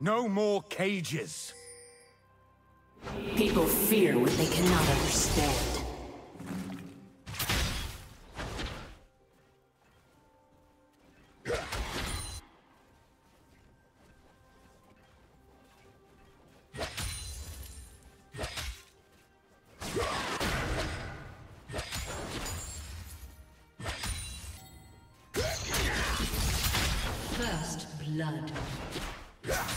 No more cages. People fear what they cannot understand. First blood. Ugh!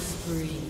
spree.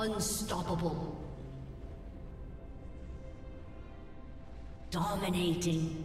Unstoppable. Dominating.